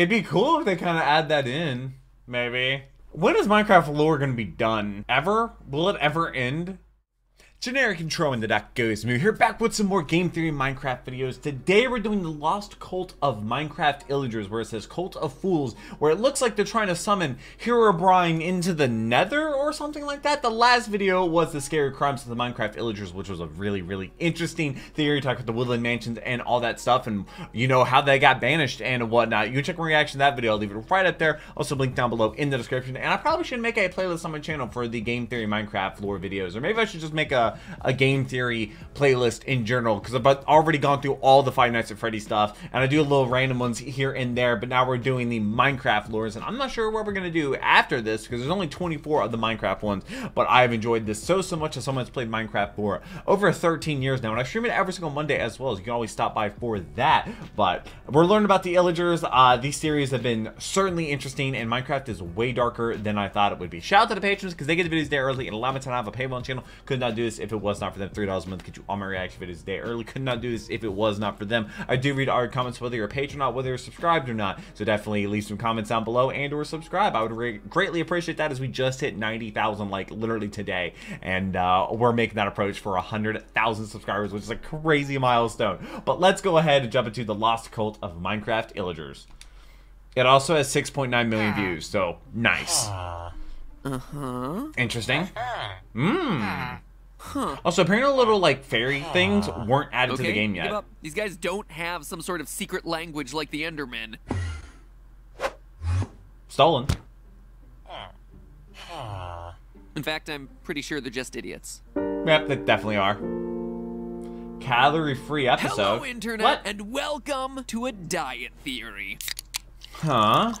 It'd be cool if they kind of add that in, maybe. When is Minecraft lore to be done? Ever? Will it ever end? Generic intro the that goes me here back with some more game theory Minecraft videos. Today we're doing the lost cult of Minecraft Illagers where it says cult of fools where it looks like they're trying to summon Hero Herobrine into the nether or something like that. The last video was the scary crimes of the Minecraft Illagers which was a really really interesting theory talking about the woodland mansions and all that stuff and you know how they got banished and whatnot. You check my reaction to that video. I'll leave it right up there. Also link down below in the description and I probably should make a playlist on my channel for the game theory Minecraft lore videos or maybe I should just make a a, game theory playlist in general because I've already gone through all the Five Nights at Freddy stuff and I do a little random ones here and there but now we're doing the Minecraft lores and I'm not sure what we're gonna do after this because there's only 24 of the Minecraft ones but I've enjoyed this so so much as someone that's played Minecraft for over 13 years now and I stream it every single Monday as well as you can always stop by for that but we're learning about the Illagers uh, these series have been certainly interesting and Minecraft is way darker than I thought it would be. Shout out to the patrons because they get the videos there early and allow me to have a paywall channel. Could not do this if it was not for them. $3 a month get you all my reaction videos a day early. Could not do this if it was not for them. I do read our comments whether you're a patron or not, whether you're subscribed or not. So definitely leave some comments down below and or subscribe. I would greatly appreciate that as we just hit 90,000 like literally today. And uh, we're making that approach for 100,000 subscribers, which is a crazy milestone. But let's go ahead and jump into the Lost Cult of Minecraft Illagers. It also has 6.9 million views, so nice. Uh-huh. Interesting. Mmm. Huh. Also, apparently, little like fairy things weren't added okay, to the game yet. These guys don't have some sort of secret language like the Endermen. Stolen. In fact, I'm pretty sure they're just idiots. Yep, they definitely are. Calorie-free episode. Hello, Internet, what? and welcome to a diet theory. Huh?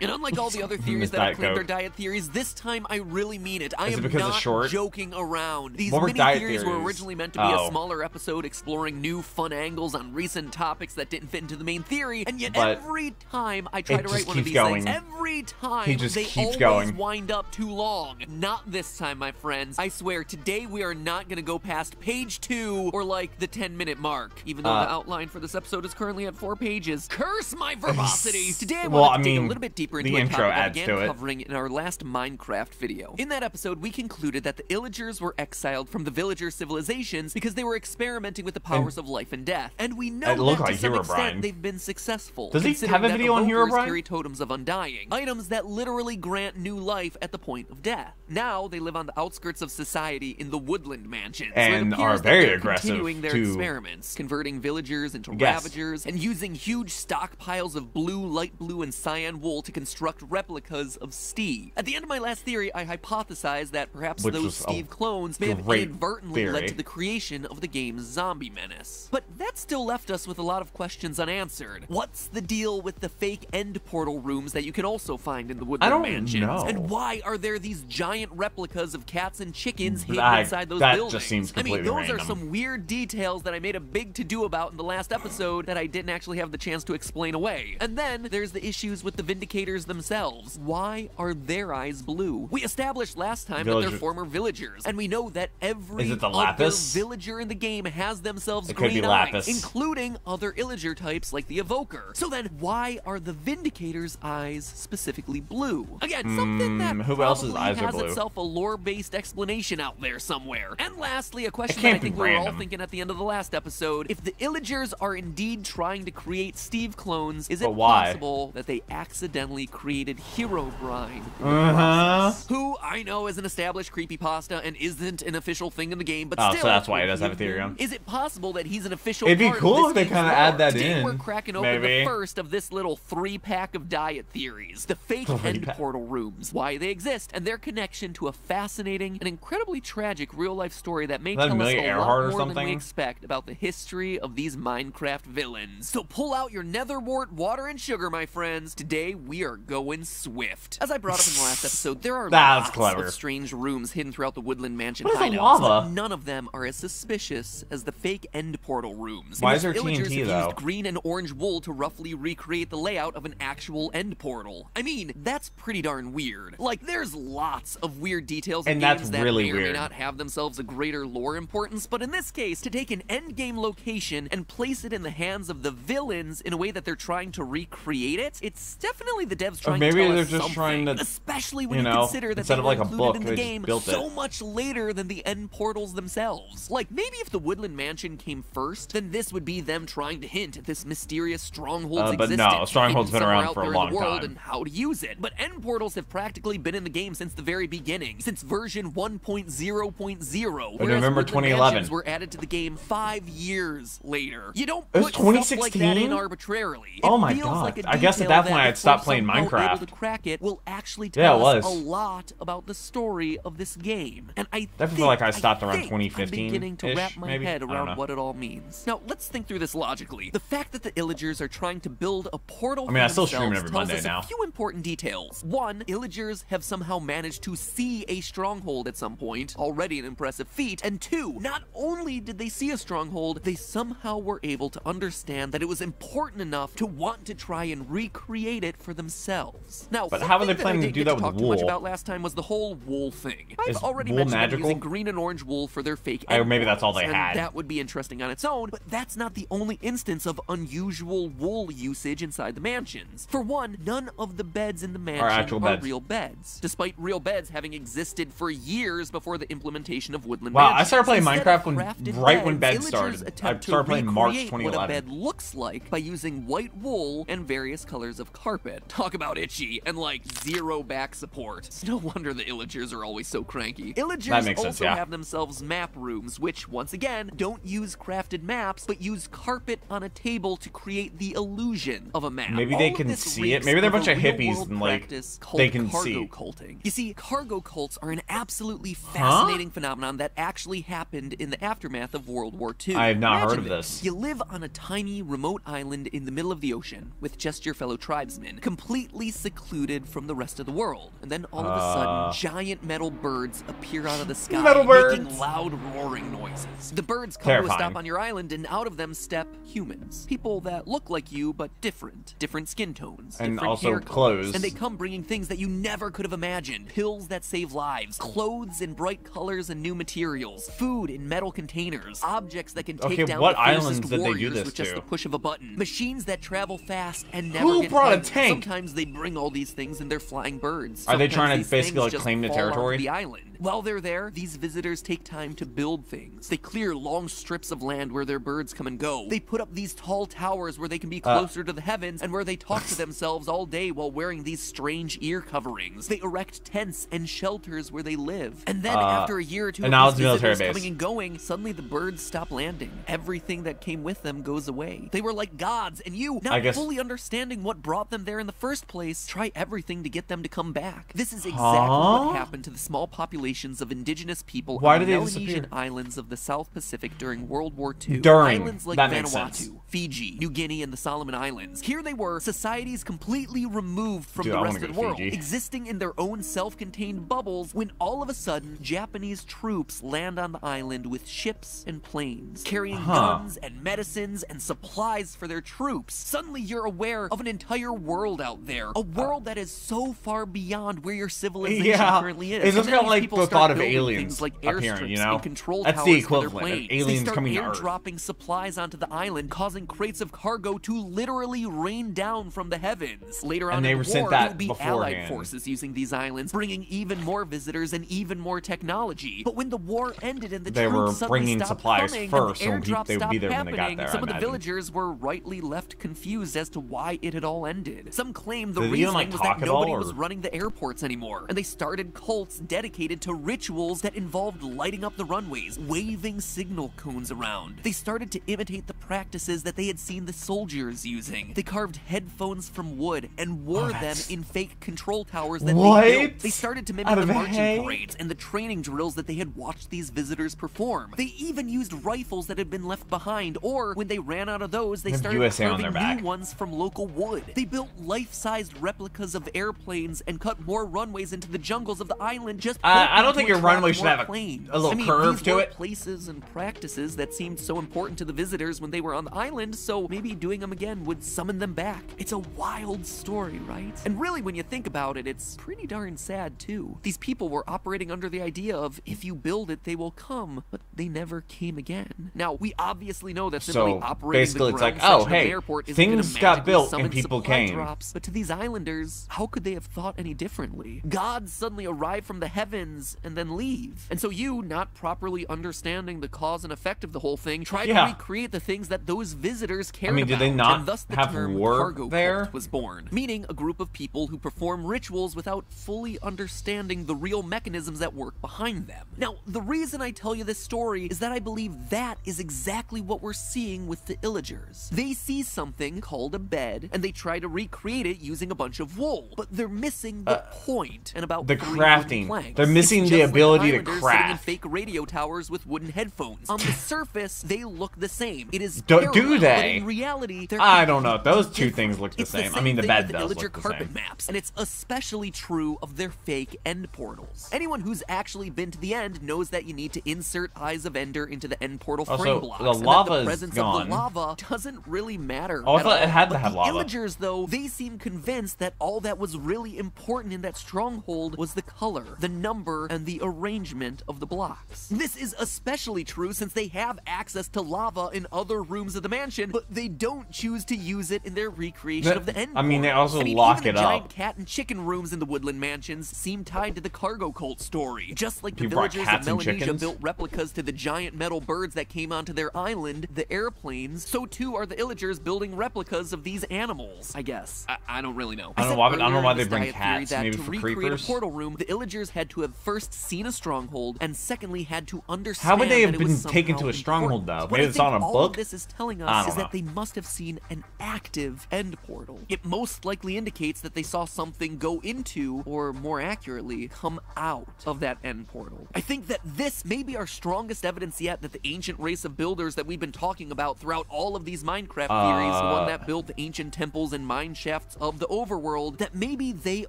And unlike all the other theories that have claimed their diet theories, this time I really mean it. I Is am it not short? joking around. These mini theories, theories, were originally meant to be oh. a smaller episode exploring new fun angles on recent topics that didn't fit into the main theory, and yet but every time I try to write one of these going. things, every time he just they keeps always going. wind up too long. Not this time, my friends. I swear, today we are not going to go past page two or like the 10 minute mark, even though uh, the outline for this episode is currently at four pages. Curse my verbosity! Today I well, want to I dig mean, a little bit deeper into the intro topic adds began to it. covering in our last Minecraft video. In that episode, we concluded that the Illagers were exiled from the villager civilizations because they were experimenting with the powers and of life and death. And we know that looked to like some extent they've been successful. Does he have a video on Herobrine? Herobrine? carry totems of undying, items that literally grant new life at the point of death. Now they live on the outskirts of society in the woodland mansions, and are very aggressive continuing their to- experiments, converting villagers into Yes. ravagers, and using huge stockpiles of blue, light blue, and cyan wool to construct replicas of Steve. At the end of my last theory, I hypothesized that perhaps Which those Steve clones may have inadvertently theory. led to the creation of the game's zombie menace. But that still left us with a lot of questions unanswered. What's the deal with the fake end portal rooms that you can also find in the Woodland don't Mansions? know. And why are there these giant replicas of cats and chickens hidden I- inside those that just buildings? seems I mean, completely those are some weird details that I made a big to-do about in the last episode that I didn't actually have the chance to explain away. And then there's the issues with the Vindicators themselves. Why are their eyes blue? We established last time that they're former villagers, and we know that every Is it the other villager in the game has themselves It green eyes, including other Illager types like the Evoker. So then, why are the Vindicators' eyes specifically blue? Again, something that Hmm, who else's probably eyes are has blue? itself a lore-based explanation out there somewhere. And lastly, a question that I think we were all thinking at the end of the last episode: if the Illagers are indeed trying to create Steve clones, is it why? possible that they accidentally created Herobrine? Uh-huh. Who I know is an established creepypasta and isn't an official thing in the game, but Oh, so still, that's why he does have a theory on. Is it possible that he's an official? It'd be part of cool this if they kinda add that Today in, We're cracking open maybe. the first of this little three-pack of diet theories: the fake oh Three end portal rooms, why they exist, and their connection to a fascinating and incredibly tragic real-life story that may that tell us a Earhart lot more than we expect about the history of these Minecraft villains. So pull out your netherwort, water, and sugar, my friends. Today we are going swift. As I brought up in the last episode, there are That's lots clever. of strange rooms hidden throughout the Woodland Mansion What hideouts, lava? but none of them are as suspicious as the fake end portal rooms. Why is there villagers TNT have though? used green and orange wool to roughly recreate the layout of an actual end portal. I mean, that's pretty darn weird. Like, there's lots of weird details in And that's games that really may or may not have themselves a greater lore importance, but in this case, to take an endgame location and place it in the hands of the villains in a way that they're trying to recreate it, it's definitely the devs trying maybe to they're us just trying to, especially when you you, consider that instead they of like a included book, in the game so it. much later than the end portals themselves. Like, maybe if the Woodland Mansion came first, then this would be them trying to hint at this mysterious stronghold's Uh, but no, existence, Stronghold's hidden been around for a long time. and how to use it. But end portals have practically been in the game since the very beginning, since version 1.0.0. whereas November Woodland 2011. Were added to the game five years later. You don't It was put stuff like that in arbitrarily. Oh my feels God. Like a I guess at that point I'd stopped playing Minecraft. Able to crack it will actually Yeah, tell it us was. a lot about the story of this game. And I Definitely feel like I stopped around think I'm 2015 beginning to wrap my maybe? head around what it all means. Now let's think through this logically. The fact that the Illagers are trying to build a portal I mean, I still stream it every Monday now. Important details. One, Illagers have somehow managed to see a stronghold at some point, already an impressive feat. And two, not only did they see a stronghold, they somehow were able to understand that it was important enough to want to try and recreate it for themselves. Now, But how are they planning to didn't do that with talk too much about last time was the whole wool thing. I've already wool mentioned magical? using green and orange wool for their fake Or maybe that's all they had. that would be interesting on its own, but that's not the only instance of unusual wool usage inside the mansions. For one, none of the beds in the mansion actual beds. real beds, despite real beds having existed for years before the implementation of Woodland Wow, I started playing Instead Minecraft when- right when beds, beds villagers started. I to started playing March recreate what a 2011. bed looks like by using white wool and various colors of carpet. Talk about itchy and like zero back support. It's no wonder the Illagers are always so cranky. Illagers That makes also sense, yeah. have themselves map rooms, which once again don't use crafted maps, but use carpet on a table to create the illusion of a map. Maybe they All of can see it. Maybe they're a bunch of hippies real-world and, like, they can cargo see. culting. You see, cargo cults are an absolutely fascinating phenomenon that actually happened in the aftermath of World War II. I have not heard of this. You live on a tiny, remote island in the middle of the ocean with just your fellow tribesmen, completely secluded from the rest of the world. And then all of a Uh. sudden, giant metal birds appear out of the sky, Metal birds. making loud roaring noises. The birds come to a stop on your island, and out of them step humans. People that look like you, but different. Different skin tones. And different also hair colors. Clothes. And they come bringing things that you never could have imagined. Pills that save lives, clothes in bright colors and new materials, food in metal containers, objects that can take Okay, down what the islands did they do this with just to? the push of a button. Machines that travel fast and never Who get brought a tired. tank? Sometimes they bring all these things in their flying birds. Are they trying to basically, like, claim the territory? The island. While they're there, these visitors take time to build things. They clear long strips of land where their birds come and go. They put up these tall towers where they can be Uh. closer to the heavens and where they talk to themselves all day while wearing these strange ear coverings. They erect tents and shelters where they live. And then Uh, after a year or two of these it's a military visitors base. coming and going, suddenly the birds stop landing. Everything that came with them goes away. They were like gods, and you, I not guess- fully understanding what brought them there in the first place, try everything to get them to come back. This is exactly Huh? what happened to the small populations of indigenous people Why on the they Melanesian disappear? islands of the South Pacific during World War II. During. Islands like That Vanuatu. Fiji, New Guinea, and the Solomon Islands. Here they were, societies completely removed from Dude, the rest of the world, Fiji. existing in their own self-contained bubbles when all of a sudden Japanese troops land on the island with ships and planes, carrying Huh. guns and medicines and supplies for their troops. Suddenly you're aware of an entire world out there, a uh, world that is so far beyond where your civilization Yeah. currently is. It's just then kinda like people the thought of aliens like appearing, you know? and control That's the towers for their equivalent of aliens coming to Earth. airdropping supplies onto the island, causing crates of cargo to literally rain down from the heavens. Later on And they in were the sent war, that would be Allied forces using these islands, bringing even more visitors and even more technology. But when the war ended and the They troops were suddenly bringing stopped supplies coming first, and the airdrops they would be there when they got happening, there, I some of the villagers were rightly left confused as to why it had all ended. Some claim the Did they like, was that at all, nobody was running the airports anymore, and they started cults dedicated to rituals that involved lighting up the runways, waving signal cones around. They started to imitate the practices that they had seen the soldiers using. They carved headphones from wood and wore Oh, them in fake control towers that What? they built. They started to mimic the marching hay? parades and the training drills that they had watched these visitors perform. They even used rifles that had been left behind, or when they ran out of those, they They started USA on carving their back. new ones from local wood. They built life-sized replicas of airplanes and cut more runways into the jungles of the island just I- I don't think your runway should have a- a little I mean, curve to it. places and practices that seemed so important to the visitors when they were on the island, so maybe doing them again would summon them back. It's a wild story, right? And really, when you think about it, it's pretty darn sad, too. These people were operating under the idea of if you build it, they will come, but they never came again. Now, we obviously know that simply So, operating basically oh, the it's like, oh, hey, airport things got built and people came. drops. But to these islanders, how could they have thought any differently? Gods suddenly arrive from the heavens and then leave. And so you, not properly understanding the cause and effect of the whole thing, try Yeah. to recreate the things that those visitors cared mean, did they not and thus the have term cargo there? cult was born, meaning a group of people who perform rituals without fully understanding the real mechanisms that work behind them. Now, the reason I tell you this story is that I believe that is exactly what we're seeing with the Illagers. They see something called a bed, and they try to recreate it using a bunch of wool, but they're missing the point and about Uh, the crafting. planks. They're missing It's the just like ability to islanders sitting in craft. fake radio towers with wooden headphones. On the surface, they look the same. It is Do- do they? in reality, I don't know. Those two different. things look the It's same. I mean, the bed does look the carpet same. maps, and it's especially true of their fake end portals. Anyone who's actually been to the end knows that you need to insert Eyes of Ender into the end portal Also, frame blocks. the and lava the is presence gone. of the lava doesn't really matter. Oh, I thought it had to But have the lava. Illagers, though, they seem convinced that all that was really important in that stronghold was the color, the number, and the arrangement of the blocks. This is especially true since they have access to lava in other rooms of the mansion, but they don't choose to use it in their recreation That- of the end. I mean, they also I mean, lock even it the giant up. cat and chicken rooms in the woodland mansions seem tied to the cargo cult story. Just like the You villagers of Melanesia built replicas to the giant metal birds that came onto their island, the airplanes, so too are the Illagers building replicas of these animals, I guess. I, I don't really know. I don't said know why- I don't know why they bring diet theory cats, that maybe to for recreate creepers? a portal room, the Illagers had to have first seen a stronghold and secondly had to understand How would they have that it was been taken to a stronghold, important. though? Maybe it's on a all book? This is telling us is know. that they must have seen an active end portal. It most likely indicates that they saw something go into, or more accurately, come out of that end portal. I think that this may be our strongest evidence yet that the ancient race of builders that we've been talking about throughout all of these Minecraft theories, the one Uh. that built the ancient temples and mine shafts of the overworld, that maybe they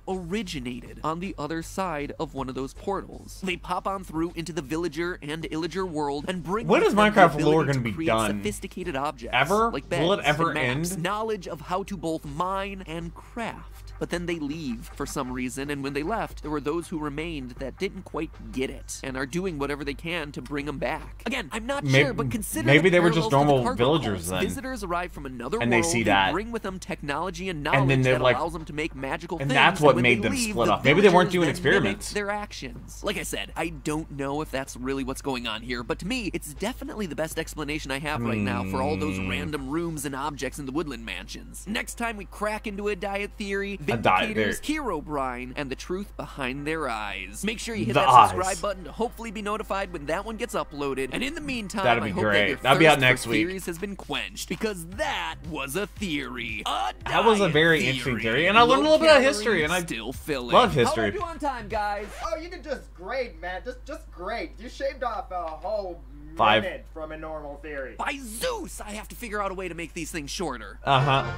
originated on the other side of one of those portals. They pop on through into the villager and illager world and bring When is Minecraft lore gonna be done? Sophisticated objects Ever? like Will it ever maps, end? knowledge of how to both mine and craft. But then they leave for some reason, and when they left, there were those who remained that didn't quite get it and are doing whatever they can to bring them back. Again, I'm not May- sure, but consider maybe the they were just to the normal villagers then. Visitors arrive from another And they see that. They bring with them technology and knowledge they're that like- allows them to make magical and things. that's what when made them leave, split the up. Maybe they weren't doing experiments. Their actions. Like I said, I don't know if that's really what's going on here, but to me, it's definitely the best explanation I have right now for all those Hmm. random rooms and objects in the woodland mansions. Next time we crack into a diet theory, Vindicators, theory. Herobrine, and the truth behind their eyes. Make sure you hit The that eyes. subscribe button to hopefully be notified when that one gets uploaded. And in the meantime, That'd be I hope great. that your That'd be out next for week. theories has been quenched because that was a theory. A That was a diet very interesting theory, and I learned a little bit of history, and I still filling. love How history. are you on time, guys? Oh, you did just great, man. Just just great. You shaved off a whole Five. from a normal theory. By Zeus, I have to figure out a way to make these things shorter. Uh huh.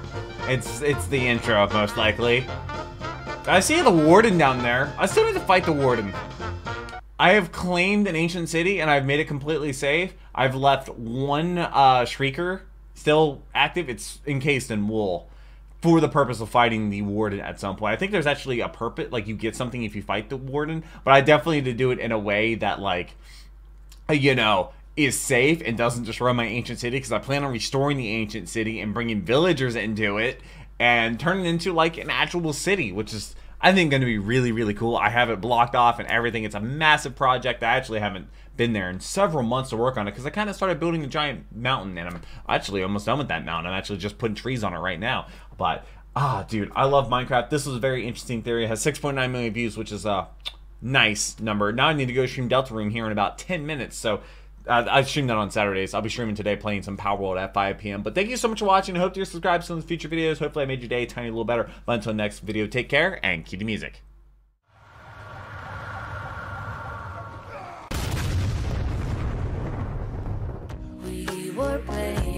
It's it's the intro most likely. I see the warden down there. I still need to fight the warden. I have claimed an ancient city and I've made it completely safe. I've left one uh, shrieker still active. It's encased in wool for the purpose of fighting the warden at some point. I think there's actually a purpose, like you get something if you fight the warden, but I definitely need to do it in a way that like you know, is safe and doesn't destroy my ancient city because I plan on restoring the ancient city and bringing villagers into it and turning it into like an actual city, which is I think going to be really really cool. I have it blocked off and everything. It's a massive project. I actually haven't been there in several months to work on it because I kind of started building a giant mountain and I'm actually almost done with that mountain. I'm actually just putting trees on it right now. But ah, dude, I love Minecraft. This was a very interesting theory. It has 6.9 million views, which is a nice number. Now I need to go stream Deltarune here in about 10 minutes. So I, stream that on Saturdays. I'll be streaming today playing some Palworld at 5 p.m. But thank you so much for watching. I hope you're subscribed to some of the future videos. Hopefully I made your day a tiny little better. But until next video, take care and keep the music. We were playing.